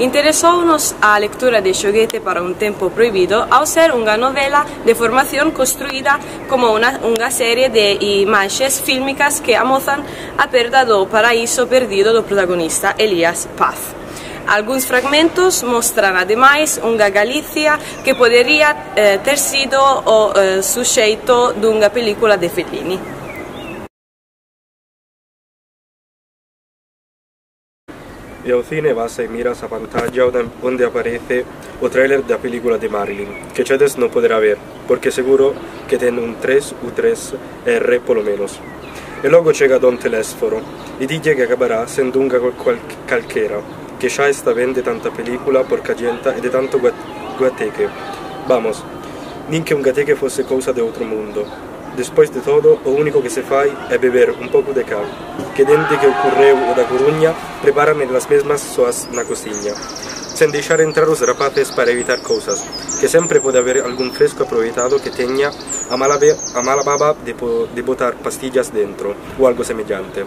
Interesounos a lectura de Xoguete para un tempo prohibido ao ser unha novela de formación construída como unha, unha serie de imaxes fílmicas que amozan a perda do paraíso perdido do protagonista Elías Paz. Alguns fragmentos mostran ademais unha Galicia que podería eh, ter sido o eh, suxeito dunha película de Fellini. E ao cine vas e miras a pantalla onde aparece o trailer da película de Marilyn, que Chedes non poderá ver, porque seguro que ten un 3 u 3R polo menos. E logo chega Don Telesforo e dille que acabará sendo un calquera, que ya está vende tanta película, porcarienta e de tanto guateque. Vamos, nin que un gateque fosse cousa de outro mundo. Despois de todo, o único que se fai é beber un pouco de cal, que dende que ocorreu o da Coruña, preparan las mesmas soas na cociña, sen deixar entrar os rapaces para evitar cousas, que sempre pode haber algún fresco aproveitado que teña a mala, a mala baba de, de botar pastillas dentro, ou algo semellante.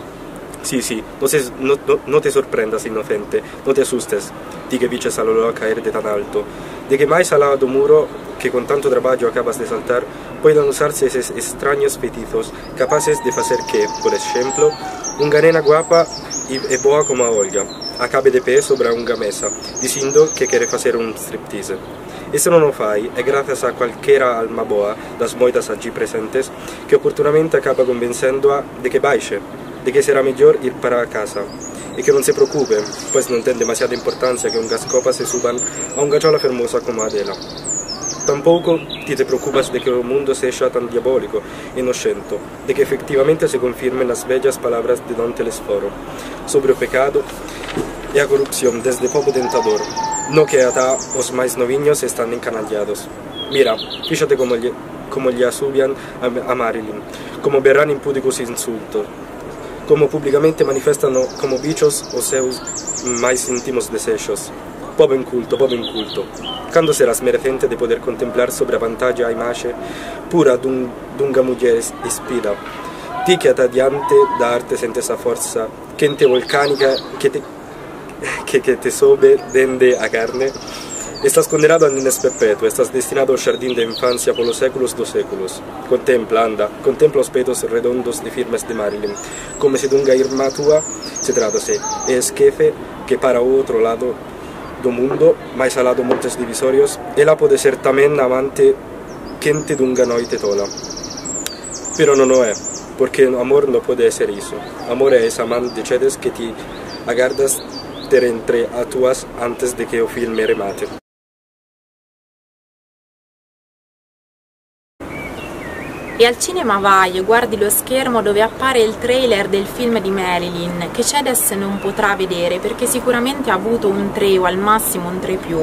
Sí, sí, no, se, no, no, no, te sorprendas, inocente, no te asustes, di que viches al olor a caer de tan alto, de que máis al lado muro que con tanto traballo acabas de saltar, puedan usarse esos extraños petizos capaces de facer que, por exemplo, unha nena guapa e, e boa como a Olga acabe de pé sobre unha mesa, dicindo que quere facer un striptease. E se non o fai, é grazas a qualquera alma boa das moitas allí presentes que oportunamente acaba convencendoa de que baixe, de que será mejor ir para casa y que no se preocupe, pues no tiene demasiada importancia que un gascopa se suban a un gachola fermosa como Adela. Tampoco te preocupas de que el mundo sea tan diabólico, inocente, de que efectivamente se confirmen las bellas palabras de Don Telesforo sobre el pecado y la corrupción desde poco tentador, no que hasta los más noviños están encanallados. Mira, fíjate cómo le, cómo le asubian a, a Marilyn, como verán impúdicos insultos, como públicamente manifestano como bichos os seus máis íntimos desexos. Povo inculto, povo inculto. Cando serás merecente de poder contemplar sobre a pantalla a pura dun, dunha muller espida? Ti que ata diante da arte sentes a forza quente volcánica que te, que, que te sobe dende a carne, Estás condenado a niñez perpetuo, estás destinado al jardín de infancia por los séculos dos séculos. Contempla, anda, contempla los pedos redondos y firmes de Marilyn, como si de unha irmã túa se tratase, e esquece que para o outro lado do mundo, mais alá do montes divisorios, ela pode ser tamén amante quente dunha noite tola. Pero non o é, porque o amor non pode ser iso. Amor é esa man de chedes que ti agardas ter entre a tuas antes de que o filme remate. E al cinema vai e guardi lo schermo dove appare il trailer del film di Marilyn che Cedes non potrà vedere perché sicuramente ha avuto un 3 o al massimo un 3 più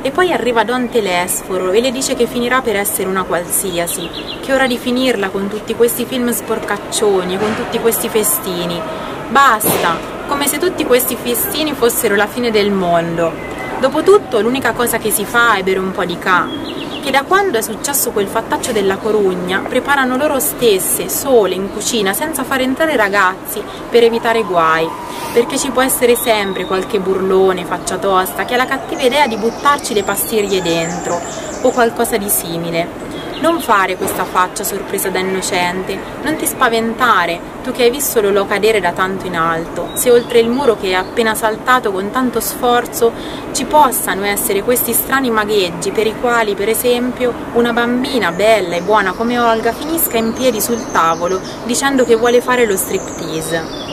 e poi arriva Don Telesforo e le dice che finirà per essere una qualsiasi, che è ora di finirla con tutti questi film sporcaccioni e con tutti questi festini. Basta, come se tutti questi festini fossero la fine del mondo. Dopotutto l'unica cosa che si fa è bere un po' di ca che da quando è successo quel fattaccio della Corugna preparano loro stesse, sole, in cucina, senza far entrare i ragazzi, per evitare guai, perché ci può essere sempre qualche burlone, faccia tosta, che ha la cattiva idea di buttarci le pastiglie dentro, o qualcosa di simile. Non fare questa faccia sorpresa da innocente, non ti spaventare, tu che hai visto Lolo cadere da tanto in alto, se oltre il muro che hai appena saltato con tanto sforzo ci possano essere questi strani magheggi per i quali, per esempio, una bambina bella e buona come Olga finisca in piedi sul tavolo dicendo che vuole fare lo striptease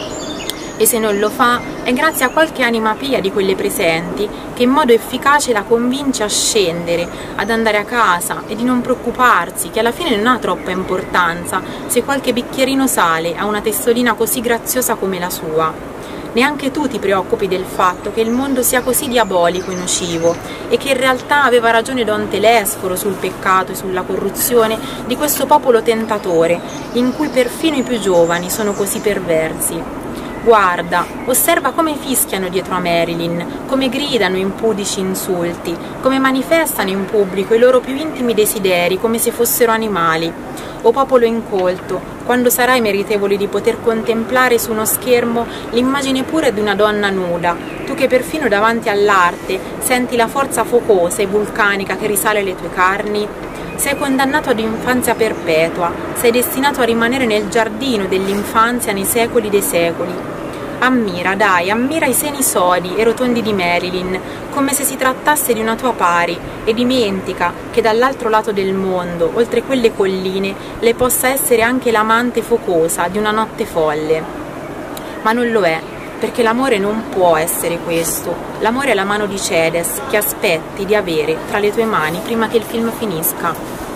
e se non lo fa è grazie a qualche anima pia di quelle presenti che in modo efficace la convince a scendere, ad andare a casa e di non preoccuparsi che alla fine non ha troppa importanza se qualche bicchierino sale a una testolina così graziosa come la sua. Neanche tu ti preoccupi del fatto che il mondo sia così diabolico e nocivo e che in realtà aveva ragione Don Telesforo sul peccato e sulla corruzione di questo popolo tentatore, in cui perfino i più giovani sono così perversi. Guarda, osserva come fischiano dietro a Marilyn, come gridano impudici insulti, come manifestano in pubblico i loro più intimi desideri come se fossero animali. O popolo incolto, quando sarai meritevole di poter contemplare su uno schermo l'immagine pura di una donna nuda, tu che perfino davanti all'arte senti la forza focosa e vulcanica che risale le tue carni? Sei condannato ad infanzia perpetua, sei destinato a rimanere nel giardino dell'infanzia nei secoli dei secoli. Ammira, dai, ammira i seni sodi e rotondi di Marilyn, come se si trattasse di una tua pari, e dimentica che dall'altro lato del mondo, oltre quelle colline, le possa essere anche l'amante focosa di una notte folle. Ma non lo è, perché l'amore non può essere questo. L'amore è la mano di Cedes che aspetti di avere tra le tue mani prima che il film finisca.